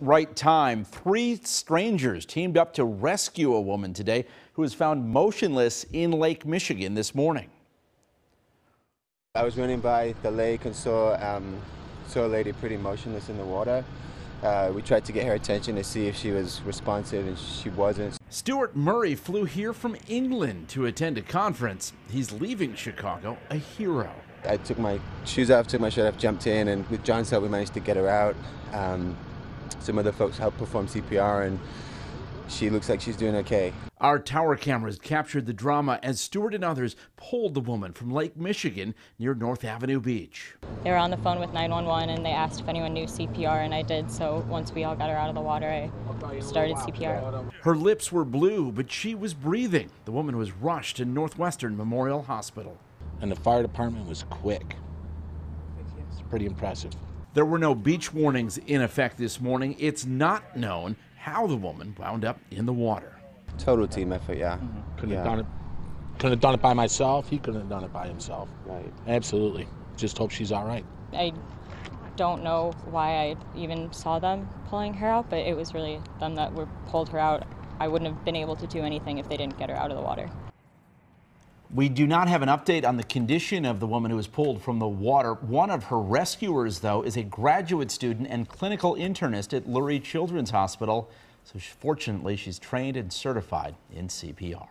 Right time. Three strangers teamed up to rescue a woman today who was found motionless in Lake Michigan this morning. I was running by the lake and saw um, saw a lady pretty motionless in the water. Uh, we tried to get her attention to see if she was responsive, and she wasn't. Stuart Murray flew here from England to attend a conference. He's leaving Chicago a hero. I took my shoes off, took my shirt off, jumped in, and with John's help, we managed to get her out. Um, some other folks helped perform CPR, and she looks like she's doing okay. Our tower cameras captured the drama as Stewart and others pulled the woman from Lake Michigan near North Avenue Beach. They were on the phone with 911 and they asked if anyone knew CPR, and I did. So once we all got her out of the water, I started CPR. Her lips were blue, but she was breathing. The woman was rushed to Northwestern Memorial Hospital. And the fire department was quick. It's pretty impressive. There were no beach warnings in effect this morning. It's not known how the woman wound up in the water. Total team effort, yeah. Mm-hmm. Couldn't yeah. have done it. Couldn't have done it by myself. He couldn't have done it by himself. Right. Absolutely. Just hope she's all right. I don't know why I even saw them pulling her out, but it was really them that were pulled her out. I wouldn't have been able to do anything if they didn't get her out of the water. We do not have an update on the condition of the woman who was pulled from the water. One of her rescuers, though, is a graduate student and clinical internist at Lurie Children's Hospital. So fortunately, she's trained and certified in CPR.